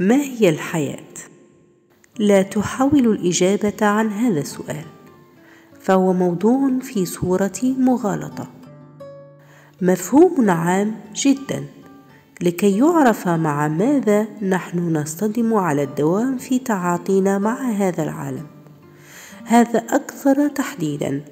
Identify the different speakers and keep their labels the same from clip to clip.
Speaker 1: ما هي الحياة؟ لا تحاول الإجابة عن هذا السؤال فهو موضوع في صورة مغالطة. مفهوم عام جدا لكي يعرف مع ماذا نحن نصطدم على الدوام في تعاطينا مع هذا العالم. هذا أكثر تحديدا.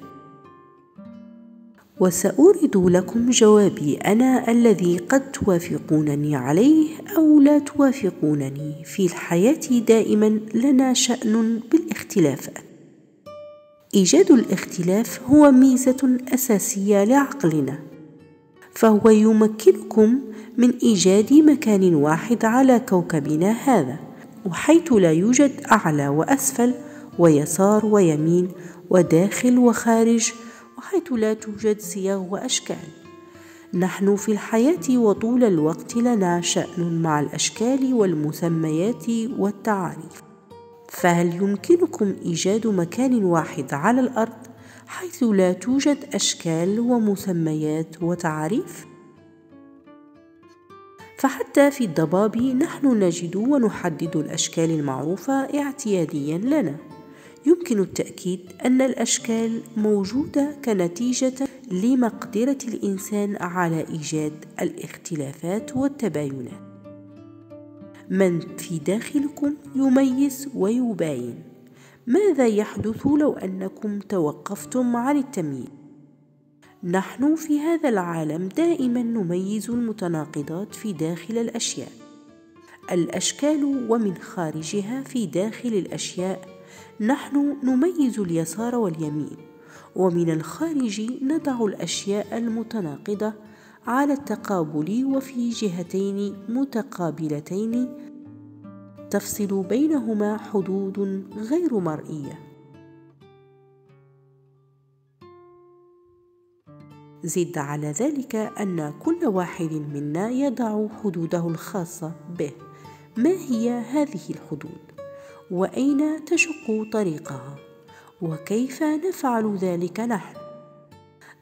Speaker 1: وسأورد لكم جوابي. أنا الذي قد توافقونني عليه أو لا توافقونني في الحياة دائما لنا شأن بالاختلافات إيجاد الاختلاف هو ميزة أساسية لعقلنا فهو يمكنكم من إيجاد مكان واحد على كوكبنا هذا وحيث لا يوجد أعلى وأسفل ويسار ويمين وداخل وخارج وحيث لا توجد صيغ وأشكال. نحن في الحياة وطول الوقت لنا شأن مع الأشكال والمسميات والتعاريف فهل يمكنكم إيجاد مكان واحد على الأرض حيث لا توجد أشكال ومسميات وتعاريف فحتى في الضباب نحن نجد ونحدد الأشكال المعروفة اعتياديا لنا. يمكن التأكيد أن الأشكال موجودة كنتيجة لمقدرة الإنسان على إيجاد الاختلافات والتباينات. من في داخلكم يميز ويباين. ماذا يحدث لو أنكم توقفتم عن التمييز؟ نحن في هذا العالم دائما نميز المتناقضات في داخل الأشياء. الأشكال ومن خارجها في داخل الأشياء نحن نميز اليسار واليمين ومن الخارج نضع الأشياء المتناقضة على التقابل وفي جهتين متقابلتين تفصل بينهما حدود غير مرئية. زد على ذلك أن كل واحد منا يضع حدوده الخاصة به. ما هي هذه الحدود؟ وأين تشق طريقها؟ وكيف نفعل ذلك نحن؟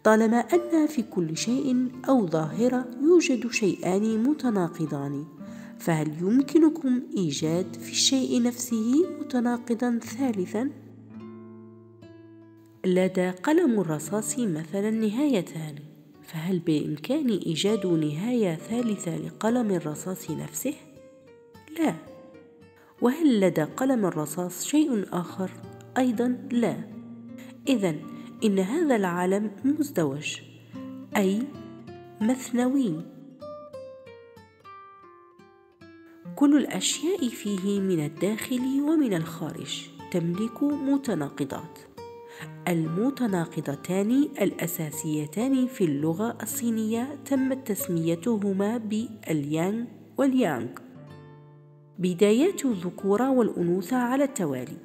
Speaker 1: طالما أن في كل شيء أو ظاهرة يوجد شيئان متناقضان فهل يمكنكم إيجاد في الشيء نفسه متناقضا ثالثا؟ لدى قلم الرصاص مثلا نهايتان فهل بامكان إيجاد نهاية ثالثة لقلم الرصاص نفسه؟ لا. وهل لدى قلم الرصاص شيء آخر؟ أيضا لا. إذا إن هذا العالم مزدوج أي مثنوي. كل الأشياء فيه من الداخل ومن الخارج تملك متناقضات. المتناقضتان الأساسيتان في اللغة الصينية تمت تسميتهما باليانغ واليانغ. بدايات الذكورة والأنوثة على التوالي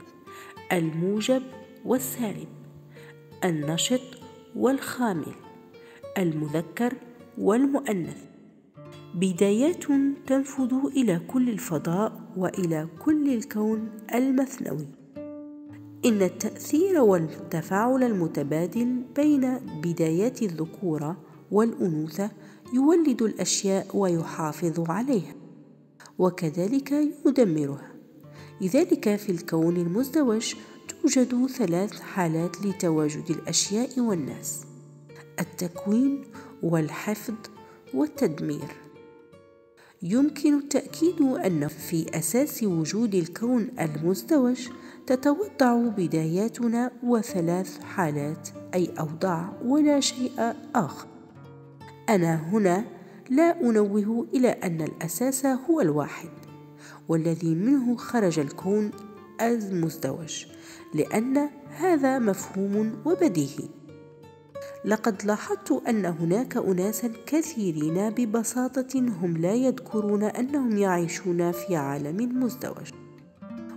Speaker 1: الموجب والسالب النشط والخامل المذكر والمؤنث. بدايات تنفذ إلى كل الفضاء وإلى كل الكون المثنوي. إن التأثير والتفاعل المتبادل بين بدايات الذكورة والأنوثة يولد الأشياء ويحافظ عليها. وكذلك يدمرها. لذلك في الكون المزدوج توجد ثلاث حالات لتواجد الأشياء والناس التكوين والحفظ والتدمير. يمكن التاكيد أن في أساس وجود الكون المزدوج تتوضع بداياتنا وثلاث حالات أي أوضاع ولا شيء آخر. أنا هنا لا أنوه إلى أن الأساس هو الواحد والذي منه خرج الكون المزدوج لأن هذا مفهوم وبديهي. لقد لاحظت أن هناك اناسا كثيرين ببساطة هم لا يذكرون أنهم يعيشون في عالم مزدوج.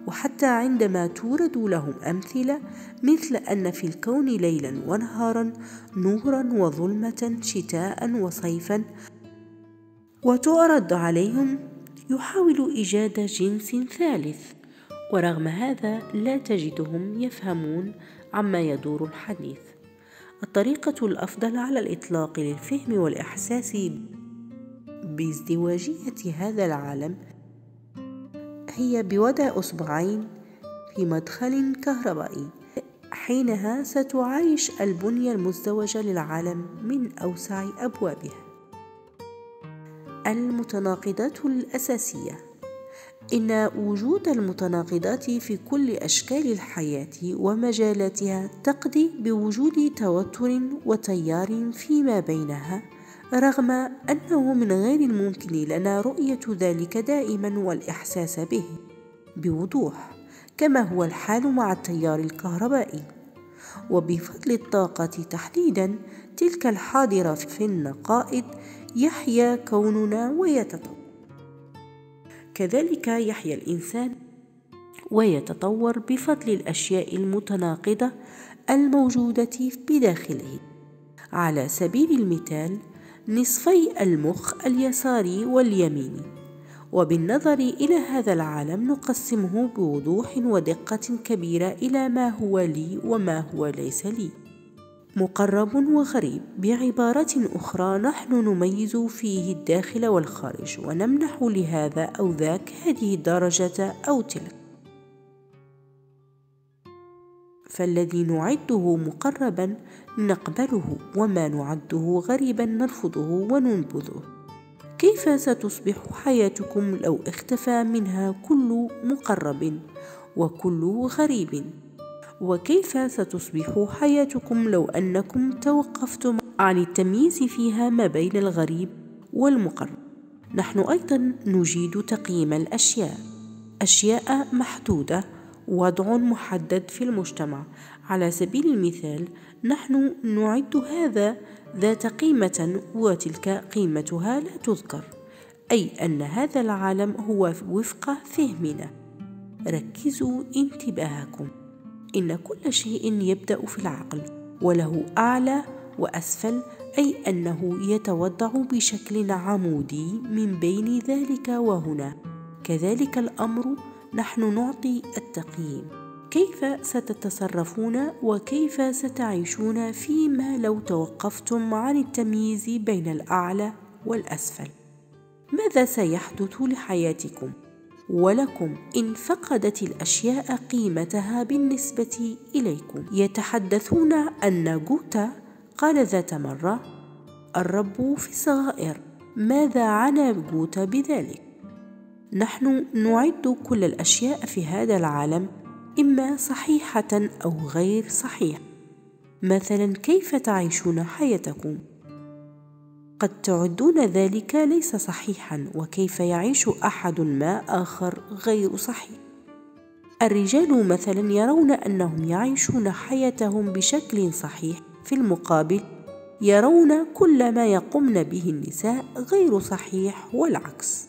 Speaker 1: وحتى عندما تورد لهم أمثلة مثل أن في الكون ليلا ونهارا نورا وظلمة شتاء وصيفا وتعرض عليهم يحاول إيجاد جنس ثالث ورغم هذا لا تجدهم يفهمون عما يدور الحديث. الطريقة الأفضل على الإطلاق للفهم والإحساس بازدواجية هذا العالم هي بوضع أصبعين في مدخل كهربائي حينها ستعايش البنية المزدوجة للعالم من أوسع أبوابها. المتناقضات الأساسية. إن وجود المتناقضات في كل أشكال الحياة ومجالاتها تقضي بوجود توتر وتيار فيما بينها رغم أنه من غير الممكن لنا رؤية ذلك دائما والإحساس به بوضوح كما هو الحال مع التيار الكهربائي. وبفضل الطاقة تحديدا تلك الحاضرة في النقائض يحيا كوننا ويتطور. كذلك يحيا الإنسان ويتطور بفضل الأشياء المتناقضة الموجودة بداخله. على سبيل المثال نصفي المخ اليساري واليميني. وبالنظر إلى هذا العالم نقسمه بوضوح ودقة كبيرة إلى ما هو لي وما هو ليس لي. مقرب وغريب. بعبارة أخرى نحن نميز فيه الداخل والخارج ونمنح لهذا أو ذاك هذه الدرجة أو تلك. فالذي نعده مقربا نقبله وما نعده غريبا نرفضه وننبذه. كيف ستصبح حياتكم لو اختفى منها كل مقرب وكل غريب؟ وكيف ستصبح حياتكم لو أنكم توقفتم عن التمييز فيها ما بين الغريب والمقرب؟ نحن أيضا نجيد تقييم الأشياء. أشياء محدودة وضع محدد في المجتمع. على سبيل المثال نحن نعد هذا ذات قيمة وتلك قيمتها لا تذكر. أي أن هذا العالم هو وفق فهمنا. ركزوا انتباهكم. إن كل شيء يبدأ في العقل وله أعلى وأسفل أي أنه يتوضع بشكل عمودي من بين ذلك وهنا. كذلك الأمر نحن نعطي التقييم. كيف ستتصرفون وكيف ستعيشون فيما لو توقفتم عن التمييز بين الأعلى والأسفل؟ ماذا سيحدث لحياتكم؟ ولكم إن فقدت الأشياء قيمتها بالنسبة إليكم. يتحدثون أن جوتا قال ذات مرة الرب في الصغائر ماذا عنى جوتا بذلك؟ نحن نعد كل الأشياء في هذا العالم إما صحيحة أو غير صحيحه مثلا كيف تعيشون حياتكم؟ قد تعدون ذلك ليس صحيحا وكيف يعيش أحد ما آخر غير صحيح. الرجال مثلا يرون أنهم يعيشون حياتهم بشكل صحيح. في المقابل يرون كل ما يقمن به النساء غير صحيح والعكس.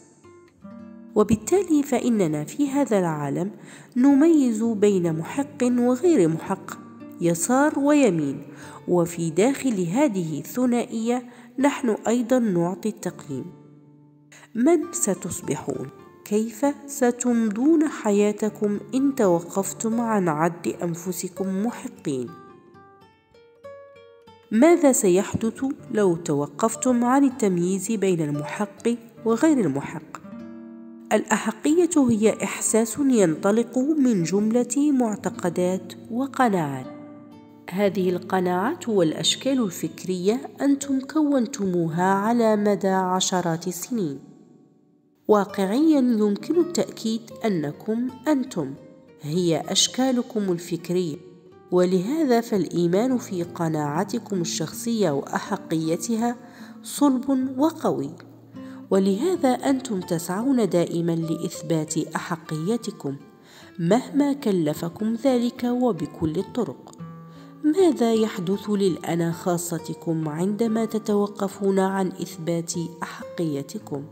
Speaker 1: وبالتالي فإننا في هذا العالم نميز بين محق وغير محق يسار ويمين. وفي داخل هذه الثنائية نحن أيضا نعطي التقييم. من ستصبحون؟ كيف ستمضون حياتكم إن توقفتم عن عد أنفسكم محقين؟ ماذا سيحدث لو توقفتم عن التمييز بين المحق وغير المحق؟ الأحقية هي إحساس ينطلق من جملة معتقدات وقناعات هذه القناعات والأشكال الفكرية أنتم كونتموها على مدى عشرات السنين. واقعيا يمكن التأكيد أنكم أنتم. هي أشكالكم الفكرية. ولهذا فالإيمان في قناعاتكم الشخصية وأحقيتها صلب وقوي. ولهذا أنتم تسعون دائما لإثبات أحقيتكم مهما كلفكم ذلك وبكل الطرق. ماذا يحدث للانا خاصتكم عندما تتوقفون عن إثبات أحقيتكم؟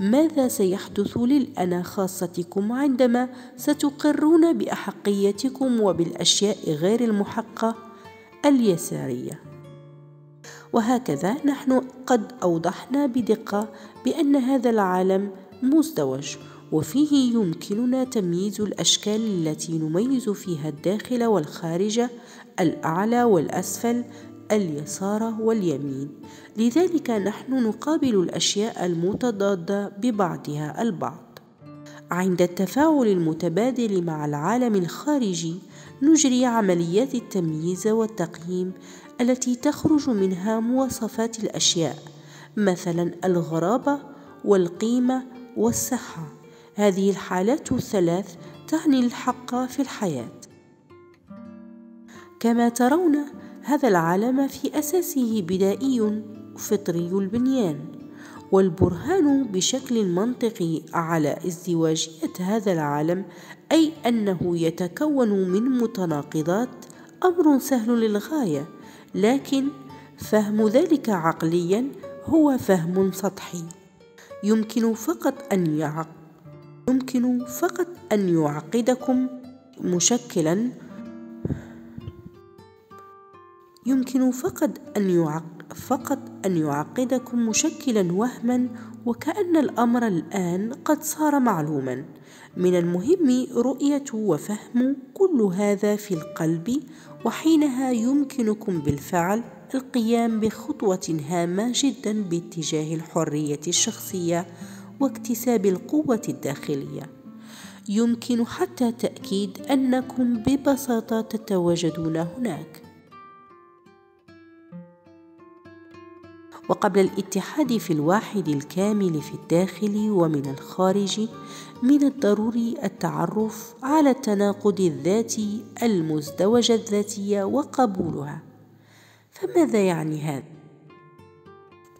Speaker 1: ماذا سيحدث للانا خاصتكم عندما ستقرون بأحقيتكم وبالأشياء غير المحقة اليسارية؟ وهكذا نحن قد أوضحنا بدقة بأن هذا العالم مزدوج وفيه يمكننا تمييز الأشكال التي نميز فيها الداخل والخارج الأعلى والأسفل اليسار واليمين. لذلك نحن نقابل الأشياء المتضادة ببعضها البعض. عند التفاعل المتبادل مع العالم الخارجي نجري عمليات التمييز والتقييم التي تخرج منها مواصفات الأشياء مثلا الغرابة والقيمة والصحه هذه الحالات الثلاث تعني الحق في الحياة. كما ترون هذا العالم في أساسه بدائي فطري البنيان والبرهان بشكل منطقي على ازدواجية هذا العالم أي أنه يتكون من متناقضات أمر سهل للغاية لكن فهم ذلك عقليا هو فهم سطحي. يمكن فقط أن يعق يمكن فقط أن يعقدكم مشكلا يمكن فقط أن يعق فقط أن يعقدكم مشكلا وهما وكأن الأمر الآن قد صار معلوما من المهم رؤية وفهم كل هذا في القلب وحينها يمكنكم بالفعل القيام بخطوة هامة جدا باتجاه الحرية الشخصية واكتساب القوة الداخلية. يمكن حتى تأكيد أنكم ببساطة تتواجدون هناك. وقبل الاتحاد في الواحد الكامل في الداخل ومن الخارج من الضروري التعرف على التناقض الذاتي المزدوجة الذاتية وقبولها. فماذا يعني هذا؟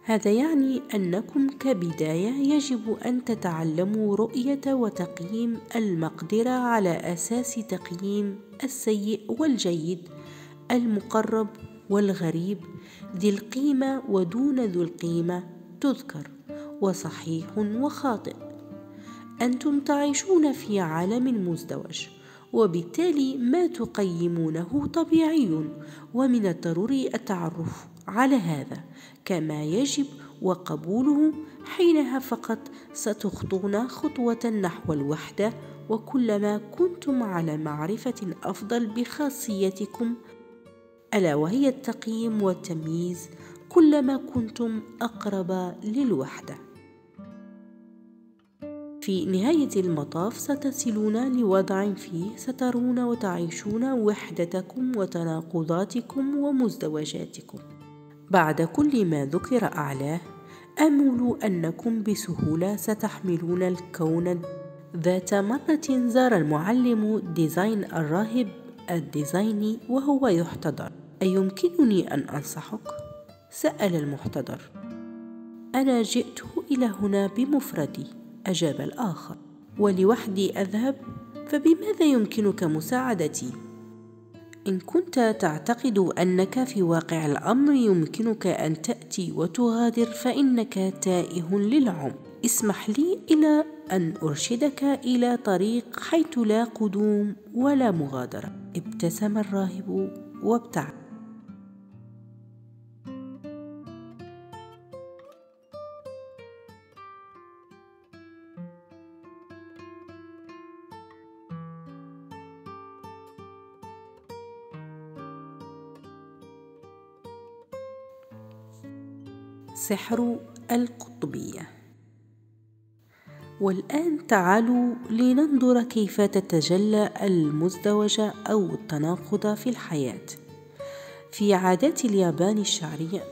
Speaker 1: هذا يعني أنكم كبداية يجب أن تتعلموا رؤية وتقييم المقدرة على أساس تقييم السيء والجيد المقرب والغريب ذي القيمة ودون ذو القيمة تذكر وصحيح وخاطئ. أنتم تعيشون في عالم مزدوج وبالتالي ما تقيمونه طبيعي ومن الضروري التعرف على هذا كما يجب وقبوله حينها فقط ستخطون خطوة نحو الوحدة وكلما كنتم على معرفة أفضل بخاصيتكم ألا وهي التقييم والتمييز كلما كنتم أقرب للوحدة. في نهاية المطاف ستصلون لوضع فيه سترون وتعيشون وحدتكم وتناقضاتكم ومزدوجاتكم. بعد كل ما ذكر أعلاه آمل أنكم بسهولة ستحملون الكون ذات مرة زار المعلم ديزاين الراهب الديزايني وهو يحتضر. أيمكنني أن أنصحك؟ سأل المحتضر. أنا جئت إلى هنا بمفردي أجاب الآخر. ولوحدي أذهب فبماذا يمكنك مساعدتي؟ إن كنت تعتقد أنك في واقع الأمر يمكنك أن تأتي وتغادر فإنك تائه للعمر اسمح لي إلى أن أرشدك إلى طريق حيث لا قدوم ولا مغادرة. ابتسم الراهب وابتعد. سحر القطبية. والآن تعالوا لننظر كيف تتجلى المزدوجة أو التناقض في الحياة. في عادات اليابان الشعرية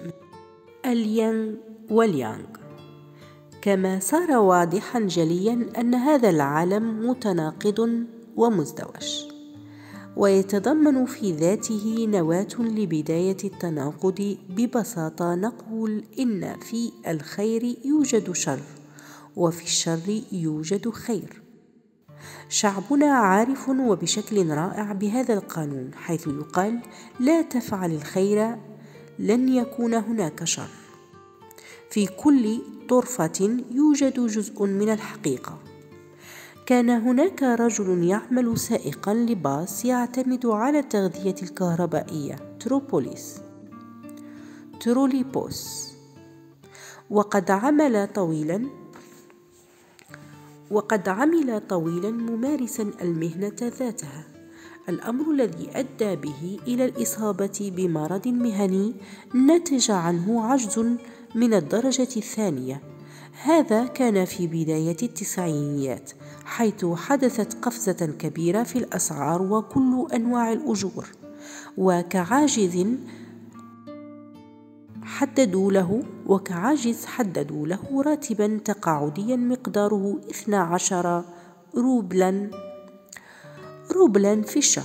Speaker 1: اليانغ واليانغ. كما صار واضحا جليا أن هذا العالم متناقض ومزدوج. ويتضمن في ذاته نواة لبداية التناقض ببساطة نقول إن في الخير يوجد شر وفي الشر يوجد خير. شعبنا عارف وبشكل رائع بهذا القانون حيث يقال لا تفعل الخير لن يكون هناك شر. في كل طرفة يوجد جزء من الحقيقة. كان هناك رجل يعمل سائقا لباص يعتمد على التغذية الكهربائية تروبوليس. تروليبوس. وقد عمل طويلا وقد عمل طويلا ممارسا المهنة ذاتها. الأمر الذي أدى به إلى الإصابة بمرض مهني نتج عنه عجز من الدرجة الثانية. هذا كان في بداية التسعينيات. حيث حدثت قفزة كبيرة في الأسعار وكل أنواع الأجور وكعاجز حددوا له وكعاجز حددوا له راتبا تقاعديا مقداره 12 روبلا روبلا في الشهر.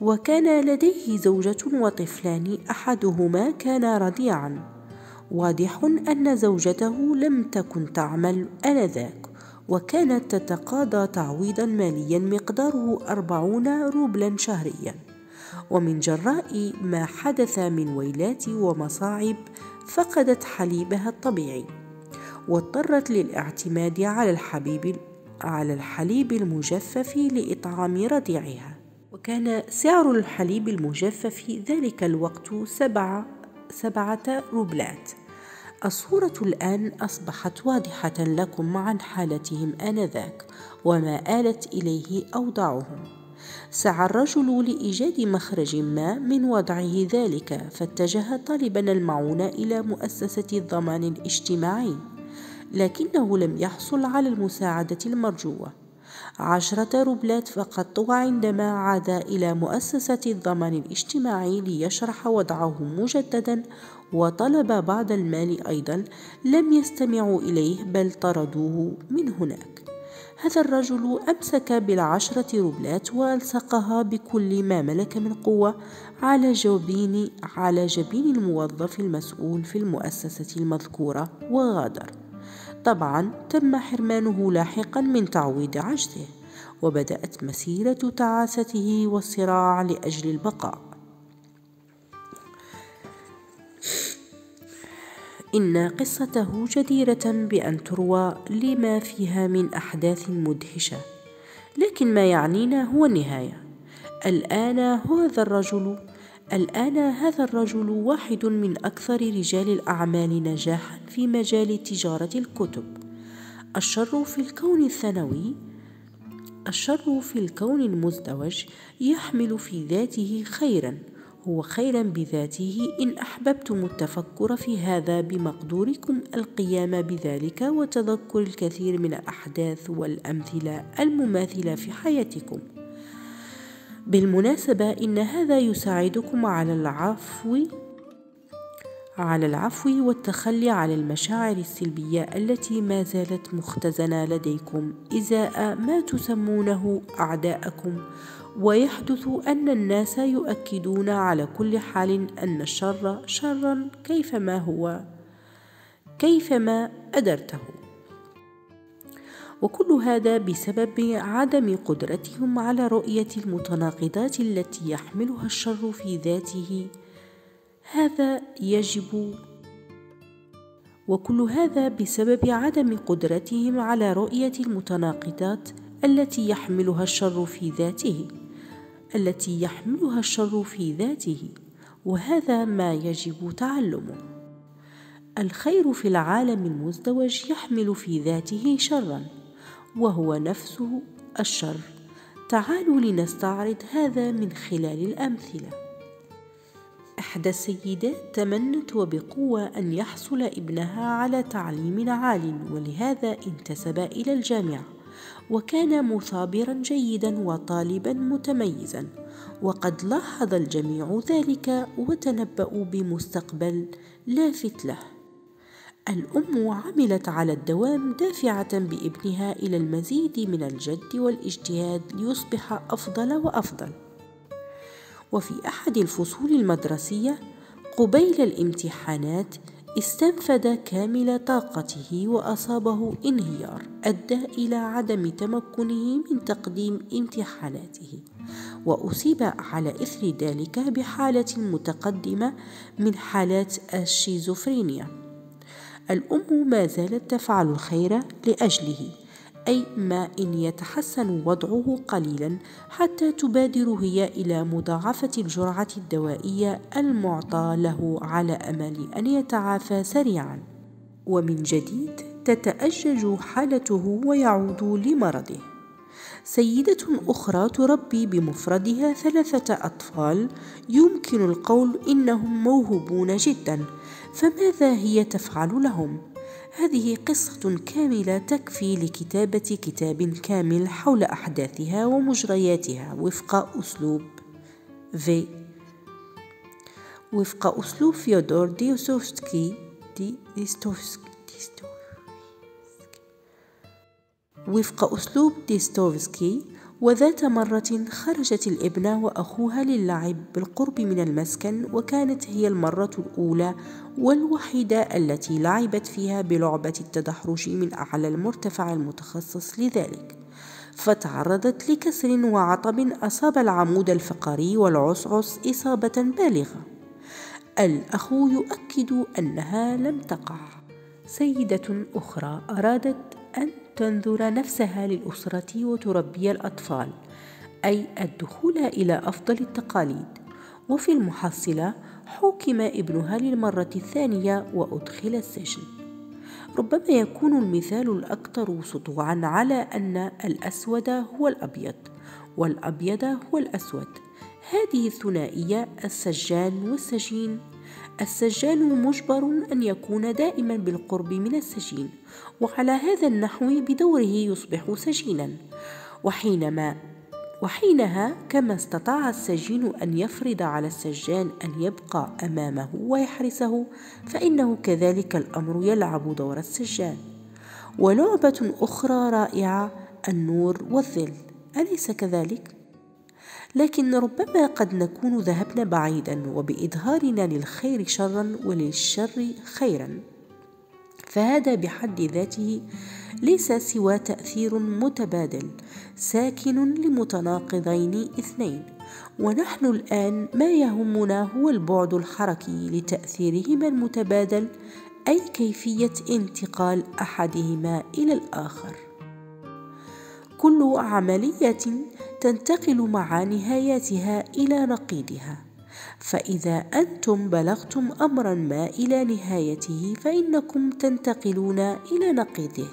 Speaker 1: وكان لديه زوجة وطفلان أحدهما كان رضيعا واضح أن زوجته لم تكن تعمل آنذاك. وكانت تتقاضى تعويضا ماليا مقداره أربعون روبلا شهريا. ومن جراء ما حدث من ويلات ومصاعب فقدت حليبها الطبيعي واضطرت للاعتماد على الحبيب على الحليب المجفف لإطعام رضيعها. وكان سعر الحليب المجفف ذلك الوقت سبعة, سبعة روبلات. الصورة الآن أصبحت واضحة لكم عن حالتهم آنذاك وما آلت إليه أوضاعهم. سعى الرجل لإيجاد مخرج ما من وضعه ذلك فاتجه طالبا المعونة إلى مؤسسة الضمان الاجتماعي لكنه لم يحصل على المساعدة المرجوة. عشرة روبلات فقط وعندما عاد إلى مؤسسة الضمان الاجتماعي ليشرح وضعه مجددا وطلب بعض المال أيضا لم يستمعوا إليه بل طردوه من هناك. هذا الرجل أمسك بالعشرة روبلات وألصقها بكل ما ملك من قوة على جبين على جبين الموظف المسؤول في المؤسسة المذكورة وغادر. طبعا تم حرمانه لاحقا من تعويض عجزه وبدأت مسيرة تعاسته والصراع لأجل البقاء. إن قصته جديرة بأن تروى لما فيها من أحداث مدهشة لكن ما يعنينا هو النهاية الآن هذا الرجل الآن هذا الرجل واحد من أكثر رجال الأعمال نجاحًا في مجال تجارة الكتب. الشر في الكون الثانوي الشر في الكون المزدوج يحمل في ذاته خيرًا، هو خيرًا بذاته إن أحببتم التفكر في هذا بمقدوركم القيام بذلك وتذكر الكثير من الأحداث والأمثلة المماثلة في حياتكم. بالمناسبة إن هذا يساعدكم على العفو على العفو والتخلي عن المشاعر السلبية التي ما زالت مختزنة لديكم إزاء ما تسمونه أعداءكم ويحدث أن الناس يؤكدون على كل حال أن الشر شرا كيفما هو كيفما أدرته. وكل هذا بسبب عدم قدرتهم على رؤية المتناقضات التي يحملها الشر في ذاته. هذا يجب. وكل هذا بسبب عدم قدرتهم على رؤية المتناقضات التي يحملها الشر في ذاته التي يحملها الشر في ذاته وهذا ما يجب تعلمه. الخير في العالم المزدوج يحمل في ذاته شرا وهو نفسه الشر. تعالوا لنستعرض هذا من خلال الأمثلة. إحدى السيدات تمنت وبقوة أن يحصل ابنها على تعليم عال ولهذا انتسب إلى الجامعة. وكان مثابرا جيدا وطالبا متميزا وقد لاحظ الجميع ذلك وتنبأوا بمستقبل لافت له الأم عملت على الدوام دافعة بإبنها إلى المزيد من الجد والاجتهاد ليصبح أفضل وأفضل. وفي أحد الفصول المدرسية قبيل الامتحانات استنفد كامل طاقته وأصابه انهيار أدى إلى عدم تمكنه من تقديم امتحاناته وأصيب على إثر ذلك بحالة متقدمة من حالات الشيزوفرينيا. الأم ما زالت تفعل الخير لأجله. أي ما إن يتحسن وضعه قليلا حتى تبادر هي إلى مضاعفة الجرعة الدوائية المعطى له على أمل أن يتعافى سريعا. ومن جديد تتأجج حالته ويعود لمرضه. سيدة أخرى تربي بمفردها ثلاثة أطفال. يمكن القول إنهم موهوبون جدا. فماذا هي تفعل لهم؟ هذه قصة كاملة تكفي لكتابة كتاب كامل حول أحداثها ومجرياتها. وفق أسلوب في وفق أسلوب فيودور ديوسوفسكي دي ديستوفسكي. وفق أسلوب ديستوفسكي وذات مرة خرجت الابنة وأخوها للعب بالقرب من المسكن وكانت هي المرة الأولى والوحيدة التي لعبت فيها بلعبة التدحرج من أعلى المرتفع المتخصص لذلك. فتعرضت لكسر وعطب أصاب العمود الفقري والعصعص إصابة بالغة. الأخ يؤكد أنها لم تقع. سيدة أخرى أرادت أن تنذر نفسها للأسرة وتربي الأطفال أي الدخول إلى أفضل التقاليد. وفي المحصلة حوكم ابنها للمرة الثانية وأدخل السجن. ربما يكون المثال الأكثر سطوعا على أن الأسود هو الأبيض والأبيض هو الأسود. هذه الثنائية السجان والسجين السجان مجبر أن يكون دائما بالقرب من السجين وعلى هذا النحو بدوره يصبح سجينا. وحينما وحينها كما استطاع السجين أن يفرض على السجان أن يبقى أمامه ويحرسه فإنه كذلك الأمر يلعب دور السجان ولعبة أخرى رائعة النور والظل. أليس كذلك؟ لكن ربما قد نكون ذهبنا بعيدا وبإظهارنا للخير شرا وللشر خيرا. فهذا بحد ذاته ليس سوى تأثير متبادل ساكن لمتناقضين اثنين. ونحن الآن ما يهمنا هو البعد الحركي لتأثيرهما المتبادل أي كيفية انتقال أحدهما إلى الآخر. كل عملية تنتقل مع نهايتها إلى نقيضها فإذا أنتم بلغتم أمرا ما إلى نهايته فإنكم تنتقلون إلى نقيضه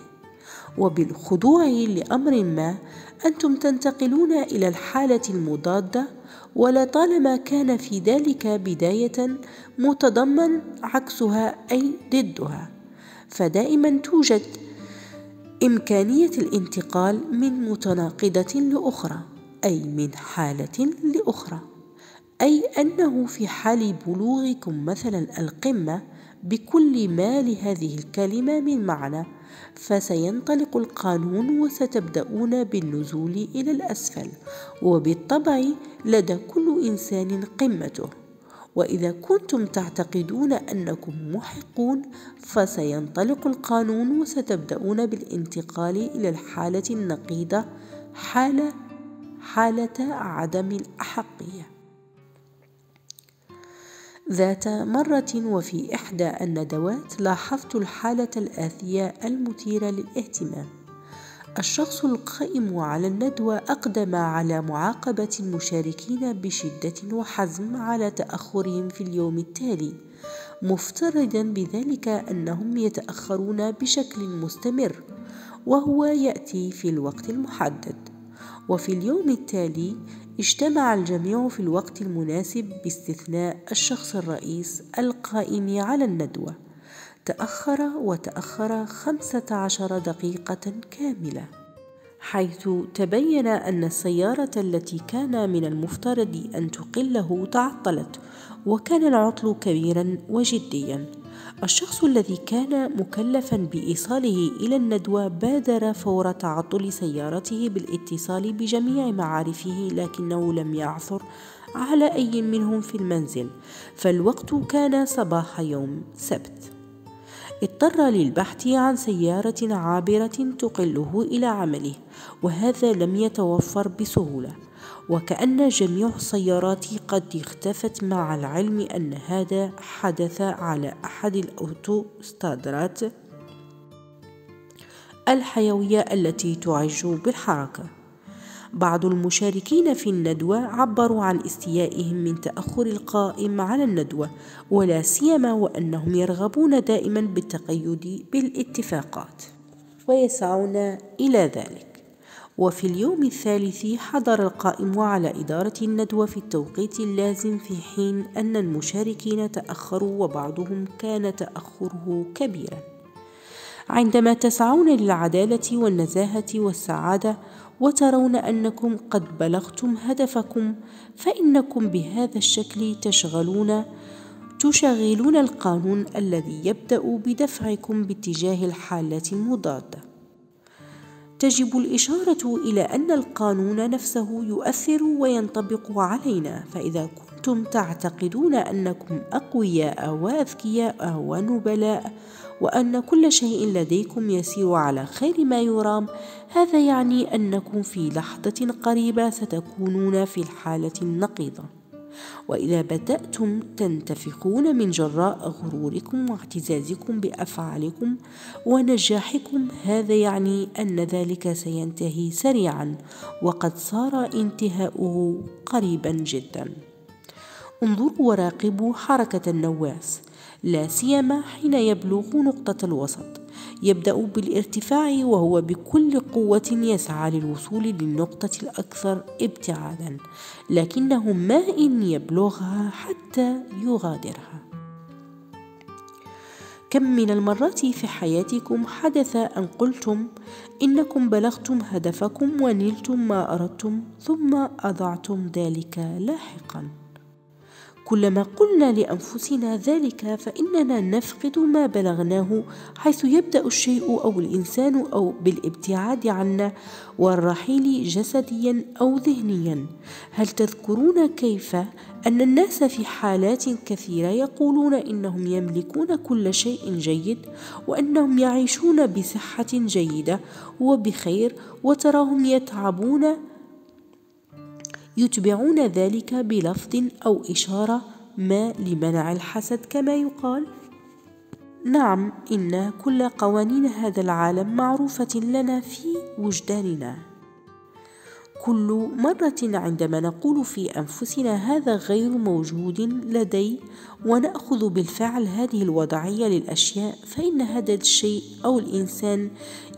Speaker 1: وبالخضوع لأمر ما أنتم تنتقلون إلى الحالة المضادة ولطالما كان في ذلك بداية متضمن عكسها أي ضدها. فدائما توجد إمكانية الانتقال من متناقضة لأخرى. أي من حالة لأخرى أي أنه في حال بلوغكم مثلا القمة بكل ما لهذه الكلمة من معنى فسينطلق القانون وستبدأون بالنزول إلى الأسفل وبالطبع لدى كل إنسان قمته. وإذا كنتم تعتقدون أنكم محقون فسينطلق القانون وستبدأون بالانتقال إلى الحالة النقيضة حالة حالة عدم الأحقية. ذات مرة وفي إحدى الندوات لاحظت الحالة الآتية المثيرة للاهتمام. الشخص القائم على الندوة أقدم على معاقبة المشاركين بشدة وحزم على تأخرهم في اليوم التالي مفترضا بذلك أنهم يتأخرون بشكل مستمر وهو يأتي في الوقت المحدد. وفي اليوم التالي اجتمع الجميع في الوقت المناسب باستثناء الشخص الرئيس القائم على الندوة. تأخر وتأخر خمسة عشر دقيقة كاملة حيث تبين أن السيارة التي كان من المفترض أن تقله تعطلت وكان العطل كبيرا وجديا. الشخص الذي كان مكلفا بإيصاله إلى الندوة بادر فور تعطل سيارته بالاتصال بجميع معارفه لكنه لم يعثر على أي منهم في المنزل فالوقت كان صباح يوم سبت. اضطر للبحث عن سيارة عابرة تقله إلى عمله وهذا لم يتوفر بسهولة. وكأن جميع السيارات قد اختفت مع العلم أن هذا حدث على أحد الأوتوستادرات الحيوية التي تعج بالحركة. بعض المشاركين في الندوة عبروا عن استيائهم من تأخر القائم على الندوة ولا سيما وأنهم يرغبون دائما بالتقيد بالاتفاقات. ويسعون إلى ذلك. وفي اليوم الثالث حضر القائم على إدارة الندوة في التوقيت اللازم في حين أن المشاركين تأخروا وبعضهم كان تأخره كبيرا. عندما تسعون للعدالة والنزاهة والسعادة وترون أنكم قد بلغتم هدفكم فإنكم بهذا الشكل تشغلون تشغلون القانون الذي يبدأ بدفعكم باتجاه الحالة المضادة. تجب الإشارة إلى أن القانون نفسه يؤثر وينطبق علينا فإذا كنتم تعتقدون أنكم أقوياء وأذكياء ونبلاء وأن كل شيء لديكم يسير على خير ما يرام هذا يعني أنكم في لحظة قريبة ستكونون في الحالة النقيضة. وإذا بدأتم تنتفخون من جراء غروركم واعتزازكم بأفعالكم ونجاحكم هذا يعني أن ذلك سينتهي سريعا وقد صار انتهاؤه قريبا جدا. انظروا وراقبوا حركة النواس لا سيما حين يبلغ نقطة الوسط. يبدأ بالارتفاع وهو بكل قوة يسعى للوصول للنقطة الأكثر ابتعادا لكنه ما إن يبلغها حتى يغادرها. كم من المرات في حياتكم حدث أن قلتم إنكم بلغتم هدفكم ونلتم ما أردتم ثم أضعتم ذلك لاحقاً؟ كلما قلنا لأنفسنا ذلك فإننا نفقد ما بلغناه حيث يبدأ الشيء أو الإنسان أو بالابتعاد عنا والرحيل جسديا أو ذهنيا. هل تذكرون كيف أن الناس في حالات كثيرة يقولون إنهم يملكون كل شيء جيد وأنهم يعيشون بصحة جيدة وبخير وتراهم يتعبون يتبعون ذلك بلفظ أو إشارة ما لمنع الحسد كما يقال. نعم إن كل قوانين هذا العالم معروفة لنا في وجداننا. كل مرة عندما نقول في أنفسنا هذا غير موجود لدي ونأخذ بالفعل هذه الوضعية للأشياء فإن هذا الشيء أو الإنسان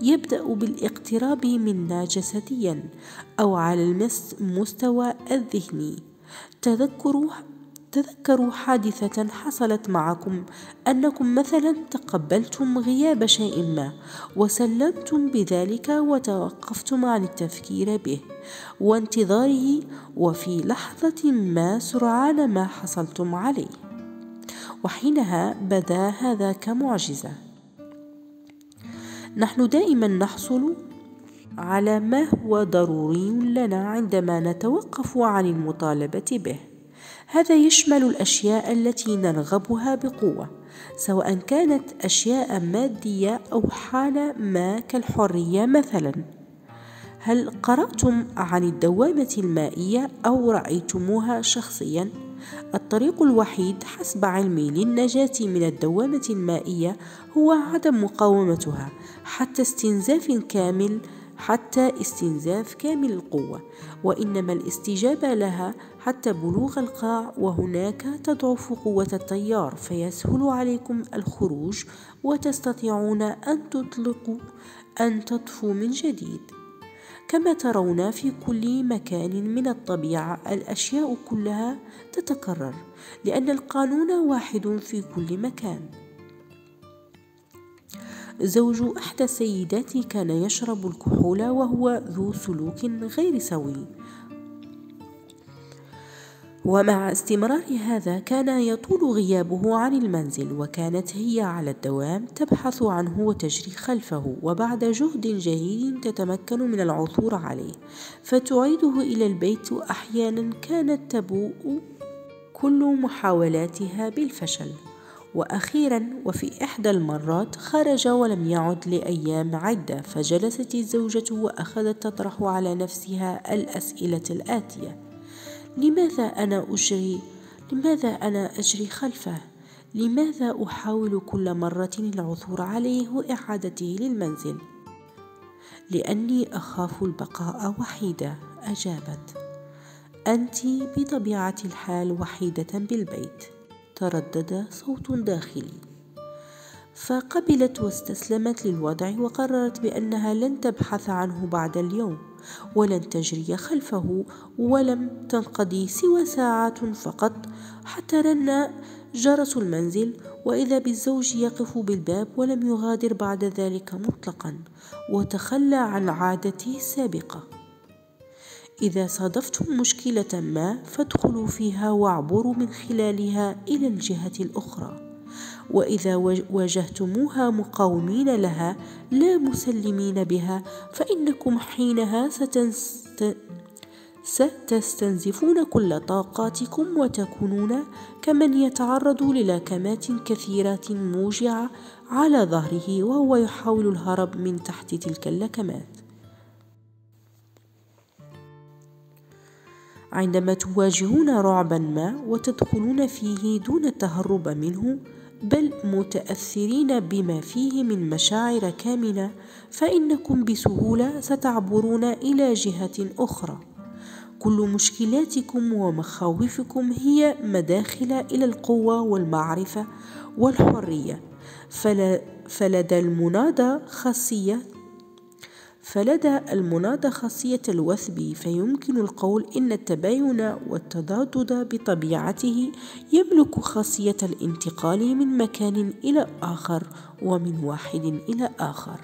Speaker 1: يبدأ بالاقتراب منا جسديا أو على المستوى الذهني. تذكروا تذكروا حادثة حصلت معكم أنكم مثلا تقبلتم غياب شيء ما وسلمتم بذلك وتوقفتم عن التفكير به وانتظاره وفي لحظة ما سرعان ما حصلتم عليه وحينها بدا هذا كمعجزة. نحن دائما نحصل على ما هو ضروري لنا عندما نتوقف عن المطالبة به. هذا يشمل الأشياء التي نرغبها بقوة سواء كانت أشياء مادية أو حاله ما كالحرية مثلا. هل قرأتم عن الدوامة المائية أو رأيتموها شخصيا؟ الطريق الوحيد حسب علمي للنجاة من الدوامة المائية هو عدم مقاومتها حتى استنزاف كامل حتى استنزاف كامل القوة وإنما الاستجابة لها حتى بلوغ القاع وهناك تضعف قوة التيار فيسهل عليكم الخروج وتستطيعون أن تطلقوا أن تطفوا من جديد. كما ترون في كل مكان من الطبيعة الأشياء كلها تتكرر لأن القانون واحد في كل مكان. زوج إحدى السيدات كان يشرب الكحول وهو ذو سلوك غير سوي. ومع استمرار هذا كان يطول غيابه عن المنزل وكانت هي على الدوام تبحث عنه وتجري خلفه وبعد جهد جهيد تتمكن من العثور عليه. فتعيده إلى البيت واحيانا كانت تبوء كل محاولاتها بالفشل. وأخيرا وفي إحدى المرات خرج ولم يعد لأيام عدة فجلست الزوجة وأخذت تطرح على نفسها الأسئلة الآتية. لماذا أنا أجري لماذا أنا أجري خلفه؟ لماذا أحاول كل مرة العثور عليه وإعادته للمنزل؟ لأني أخاف البقاء وحيدة. أجابت. أنت بطبيعة الحال وحيدة بالبيت. تردد صوت داخلي. فقبلت واستسلمت للوضع وقررت بأنها لن تبحث عنه بعد اليوم ولن تجري خلفه ولم تنقضي سوى ساعات فقط حتى رن جرس المنزل وإذا بالزوج يقف بالباب ولم يغادر بعد ذلك مطلقا وتخلى عن عادته السابقة. إذا صادفتم مشكلة ما فادخلوا فيها واعبروا من خلالها إلى الجهة الأخرى. وإذا واجهتموها مقاومين لها لا مسلمين بها فإنكم حينها ستنست... ستستنزفون كل طاقاتكم وتكونون كمن يتعرض للكمات كثيرة موجعة على ظهره وهو يحاول الهرب من تحت تلك اللكمات. عندما تواجهون رعبا ما وتدخلون فيه دون التهرب منه بل متأثرين بما فيه من مشاعر كامنه فإنكم بسهولة ستعبرون إلى جهة أخرى. كل مشكلاتكم ومخاوفكم هي مداخل إلى القوة والمعرفة والحرية. فلدى المناضة خاصية فلدى المناضة خاصية الوثب فيمكن القول إن التباين والتضادد بطبيعته يملك خاصية الانتقال من مكان إلى آخر ومن واحد إلى آخر.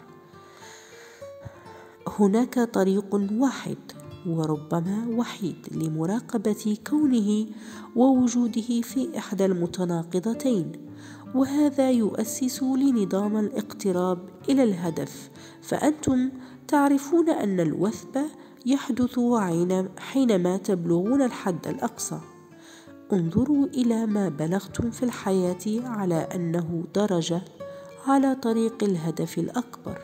Speaker 1: هناك طريق واحد وربما وحيد لمراقبة كونه ووجوده في إحدى المتناقضتين وهذا يؤسس لنظام الاقتراب إلى الهدف. فأنتم تعرفون أن الوثب يحدث حينما تبلغون الحد الأقصى. انظروا إلى ما بلغتم في الحياة على أنه درجة على طريق الهدف الأكبر.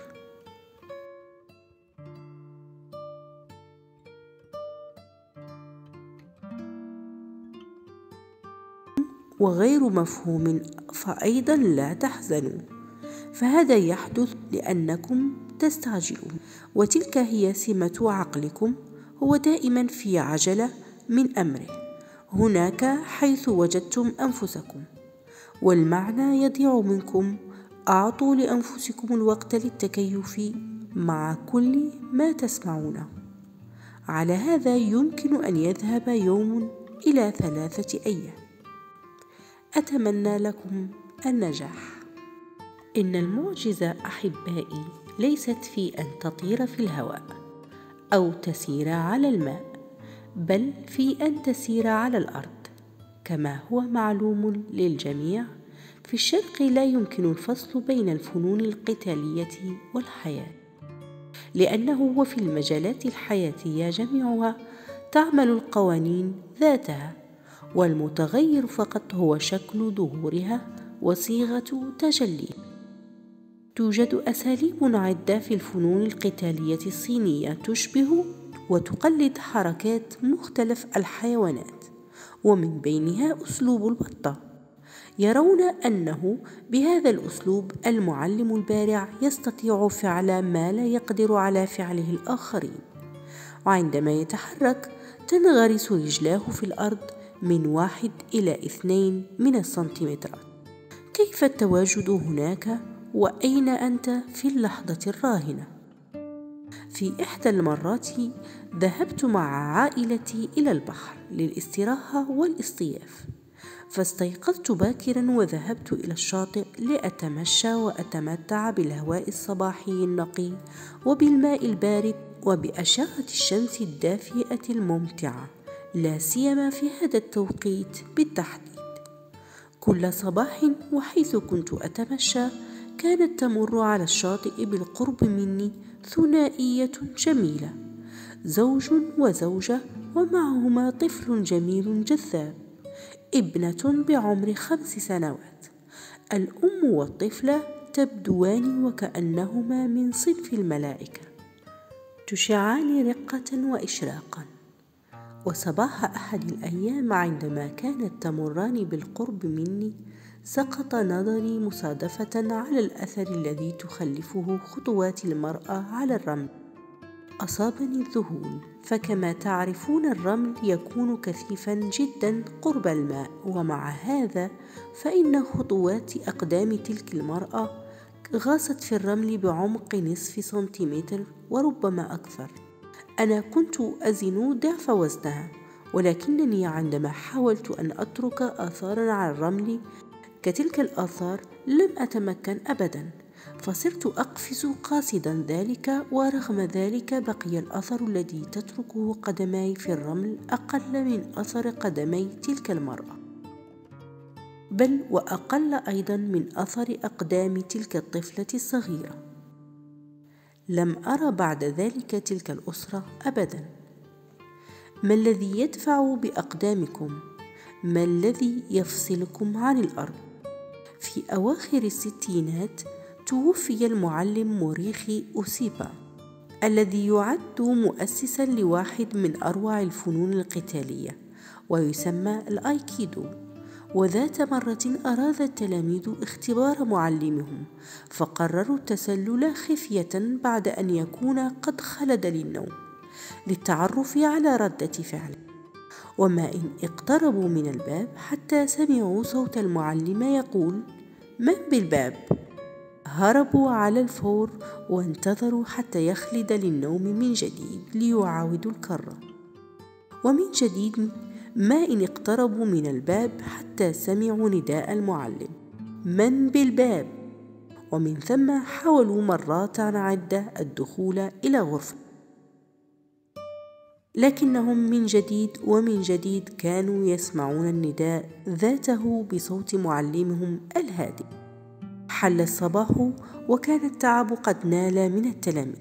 Speaker 1: وغير مفهوم فأيضا لا تحزنوا. فهذا يحدث لأنكم تستعجلون. وتلك هي سمة عقلكم هو دائما في عجلة من أمره. هناك حيث وجدتم أنفسكم. والمعنى يضيع منكم. أعطوا لأنفسكم الوقت للتكيف مع كل ما تسمعونه على هذا يمكن أن يذهب يوم إلى ثلاثة أيام. أتمنى لكم النجاح. إن المعجزة أحبائي. ليست في أن تطير في الهواء أو تسير على الماء بل في أن تسير على الأرض كما هو معلوم للجميع. في الشرق لا يمكن الفصل بين الفنون القتالية والحياة لأنه وفي المجالات الحياتية جميعها تعمل القوانين ذاتها والمتغير فقط هو شكل ظهورها وصيغة تجليها. توجد أساليب عدة في الفنون القتالية الصينية تشبه وتقلد حركات مختلف الحيوانات ومن بينها أسلوب البطة. يرون أنه بهذا الأسلوب المعلم البارع يستطيع فعل ما لا يقدر على فعله الآخرين. وعندما يتحرك تنغرس رجلاه في الأرض من واحد إلى اثنين من السنتيمترات كيف التواجد هناك؟ وأين أنت في اللحظة الراهنة؟ في إحدى المرات ذهبت مع عائلتي إلى البحر للاستراحة والاصطياف فاستيقظت باكرا وذهبت إلى الشاطئ لأتمشى وأتمتع بالهواء الصباحي النقي وبالماء البارد وبأشعة الشمس الدافئة الممتعة لا سيما في هذا التوقيت بالتحديد. كل صباح وحيث كنت أتمشى كانت تمر على الشاطئ بالقرب مني ثنائية جميلة. زوج وزوجة ومعهما طفل جميل جذاب ابنة بعمر خمس سنوات. الأم والطفله تبدوان وكأنهما من صنف الملائكة. تشعان رقة واشراقا. وصباح أحد الأيام عندما كانت تمران بالقرب مني سقط نظري مصادفة على الأثر الذي تخلفه خطوات المرأة على الرمل. أصابني الذهول فكما تعرفون الرمل يكون كثيفا جدا قرب الماء ومع هذا فإن خطوات أقدام تلك المرأة غاصت في الرمل بعمق نصف سنتيمتر وربما أكثر. أنا كنت أزن ضعف وزنها ولكنني عندما حاولت أن أترك آثارا على الرمل كتلك الآثار لم أتمكن أبدا فصرت أقفز قاصدا ذلك ورغم ذلك بقي الأثر الذي تتركه قدماي في الرمل أقل من أثر قدمي تلك المرأة بل وأقل أيضا من أثر أقدام تلك الطفلة الصغيرة لم أرى بعد ذلك تلك الأسرة أبدا ما الذي يدفع بأقدامكم؟ ما الذي يفصلكم عن الأرض؟ في أواخر الستينات توفي المعلم موريخي أوسيبا الذي يعد مؤسسا لواحد من أروع الفنون القتالية ويسمى الآيكيدو. وذات مرة أراد التلاميذ اختبار معلمهم فقرروا التسلل خفية بعد أن يكون قد خلد للنوم للتعرف على ردة فعله. وما إن اقتربوا من الباب حتى سمعوا صوت المعلم يقول من بالباب؟ هربوا على الفور وانتظروا حتى يخلد للنوم من جديد ليعاودوا الكرة. ومن جديد ما إن اقتربوا من الباب حتى سمعوا نداء المعلم من بالباب؟ ومن ثم حاولوا مرات عدة الدخول إلى غرفة لكنهم من جديد ومن جديد كانوا يسمعون النداء ذاته بصوت معلمهم الهادئ. حل الصباح وكان التعب قد نال من التلاميذ.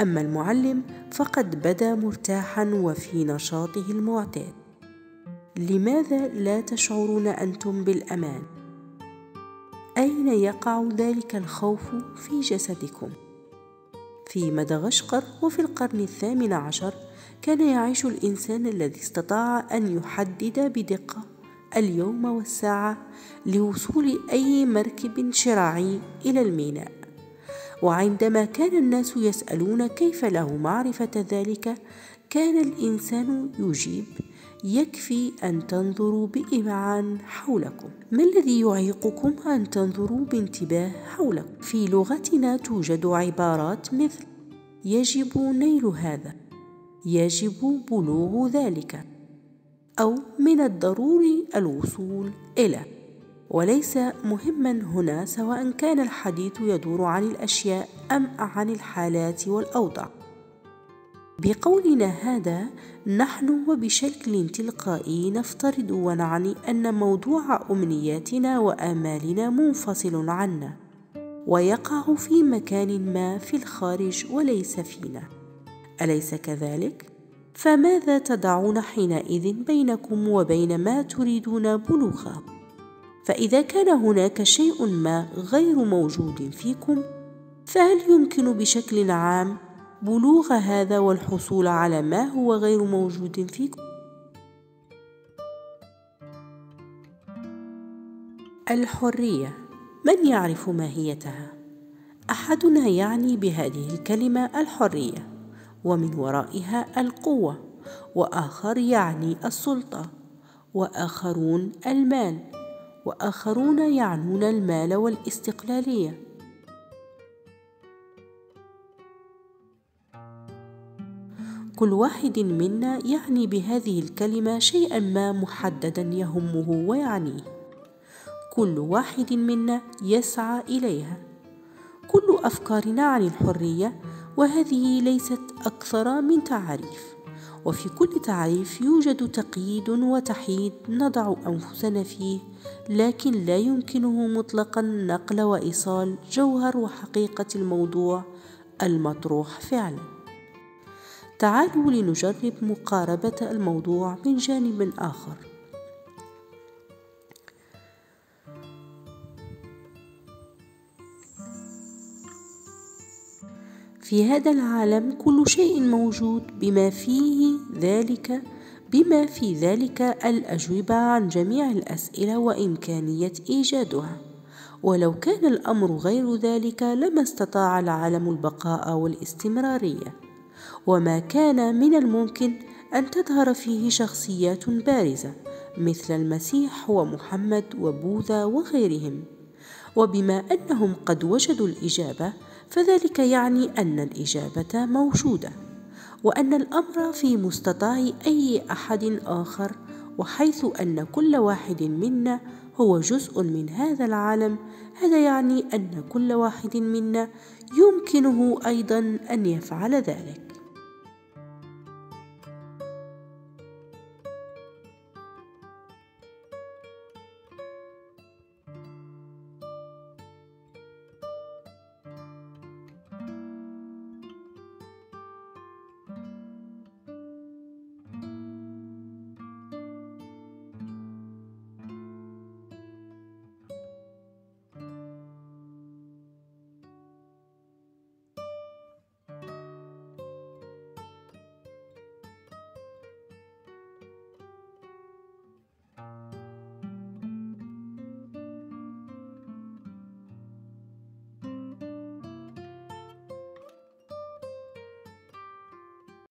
Speaker 1: أما المعلم فقد بدا مرتاحا وفي نشاطه المعتاد. لماذا لا تشعرون أنتم بالأمان؟ أين يقع ذلك الخوف في جسدكم؟ في مدغشقر وفي القرن الثامن عشر كان يعيش الإنسان الذي استطاع أن يحدد بدقة اليوم والساعة لوصول أي مركب شراعي إلى الميناء. وعندما كان الناس يسألون كيف له معرفة ذلك كان الإنسان يجيب يكفي أن تنظروا بامعان حولكم. ما الذي يعيقكم أن تنظروا بانتباه حولكم؟ في لغتنا توجد عبارات مثل يجب نيل هذا. يجب بلوغ ذلك أو من الضروري الوصول إلى. وليس مهما هنا سواء كان الحديث يدور عن الأشياء أم عن الحالات والأوضاع. بقولنا هذا نحن وبشكل تلقائي نفترض ونعني أن موضوع أمنياتنا وآمالنا منفصل عنا ويقع في مكان ما في الخارج وليس فينا. أليس كذلك؟ فماذا تضعون حينئذ بينكم وبين ما تريدون بلوغه فإذا كان هناك شيء ما غير موجود فيكم فهل يمكن بشكل عام بلوغ هذا والحصول على ما هو غير موجود فيكم؟ الحرية من يعرف ماهيتها؟ أحدنا يعني بهذه الكلمة الحرية. ومن ورائها القوة وآخر يعني السلطة وآخرون المال وآخرون يعنون المال والاستقلالية. كل واحد منا يعني بهذه الكلمة شيئا ما محددا يهمه ويعنيه. كل واحد منا يسعى إليها. كل أفكارنا عن الحرية وهذه ليست أكثر من تعريف. وفي كل تعريف يوجد تقييد وتحييد نضع أنفسنا فيه لكن لا يمكنه مطلقا نقل وإيصال جوهر وحقيقة الموضوع المطروح فعلا. تعالوا لنجرب مقاربة الموضوع من جانب آخر. في هذا العالم كل شيء موجود بما فيه ذلك بما في ذلك الأجوبة عن جميع الأسئلة وإمكانية إيجادها. ولو كان الأمر غير ذلك لما استطاع العالم البقاء والاستمرارية. وما كان من الممكن أن تظهر فيه شخصيات بارزة مثل المسيح ومحمد وبوذا وغيرهم. وبما أنهم قد وجدوا الإجابة فذلك يعني أن الإجابة موجودة وأن الأمر في مستطاع أي أحد آخر وحيث أن كل واحد منا هو جزء من هذا العالم. هذا يعني أن كل واحد منا يمكنه أيضا أن يفعل ذلك.